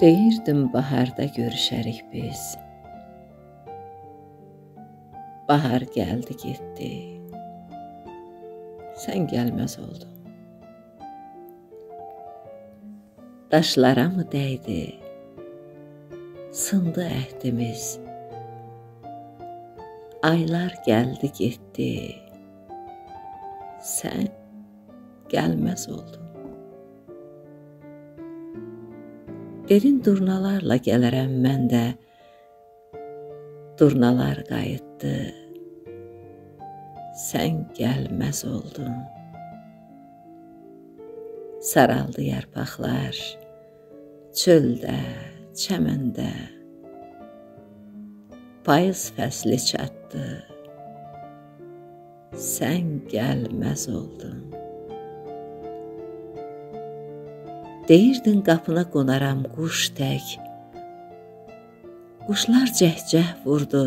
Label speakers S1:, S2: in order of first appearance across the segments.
S1: Deyirdim baharda görüşərik biz. Bahar gəldi, getdi. Sən gəlməz oldun. Daşlara mı dəydi? Sındı əhdimiz. Aylar gəldi, getdi. Sən gəlməz oldun. Derin durnalarla gələrəm mən də. Durnalar qayıtdı. Sən gəlməz oldun. Saraldı yarpaqlar çöldə, çəməndə. Payız fəsli çatdı. Sən gəlməz oldun. Deyirdin qapına qonaram quş tək. Quşlar cəhcəh vurdu.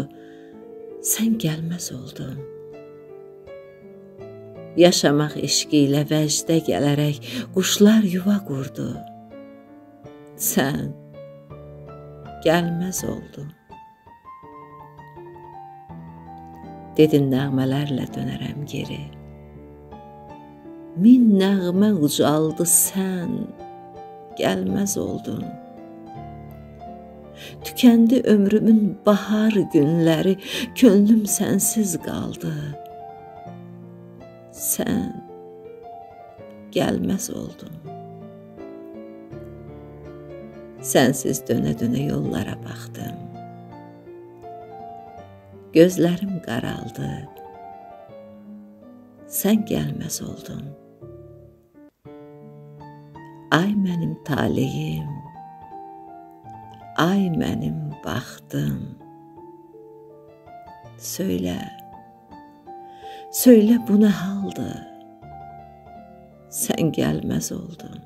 S1: Sən gəlməz oldun. Yaşamaq eşqi ilə vəcdə gələrək quşlar yuva qurdu. Sən gəlməz oldun. Dedin nəğmələrlə dönərəm geri. Min nəğmə ucaldı sən gəlməz oldun. Tükəndi ömrümün bahar günləri, könlüm sənsiz qaldı. Sən gəlməz oldun. Sənsiz dönə-dönə yollara baxdım. Gözlərim qaraldı. Sən gəlməz oldun. Ay mənim taleyim, ay mənim baxtım. Söylə, söylə bu nə haldır? Sən gəlməz oldun.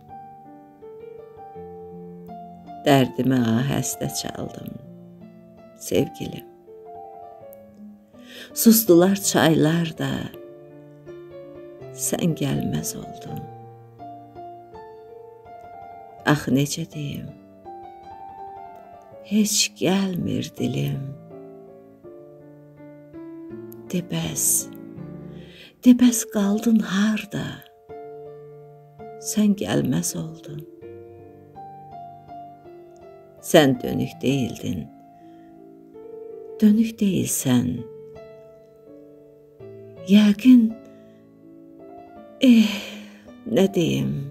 S1: Dərdimə ahəstə çaldım, sevgilim. Sustular çaylar da, sən gəlməz oldun. Ax necə deyim? Heç gəlmir dilim. De bəs, de bəs qaldın harda? Sən gəlməz oldun. Sən dönük deyildin. Dönük deyilsən. Yəqin eh, nə deyim?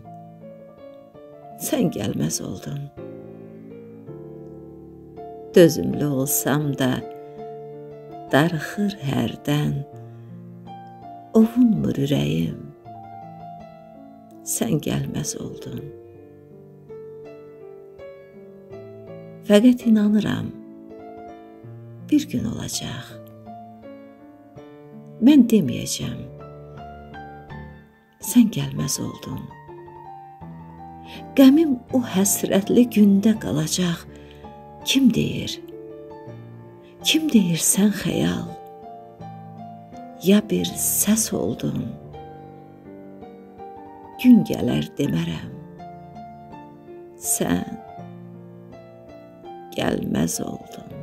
S1: Sən gəlməz oldun. Dözümlü olsam da darıxır hərdən. Ovunmur ürəyim. Sən gəlməz oldun. Fəqət inanıram. Bir gün olacaq. Mən deməyəcəm. Sən gəlməz oldun. Qəmim o həsrətli gündə qalacaq. Kim deyir? Kim deyir sən xəyal? Ya bir səs oldun. Gün gələr demərəm. Sən gəlməz oldun.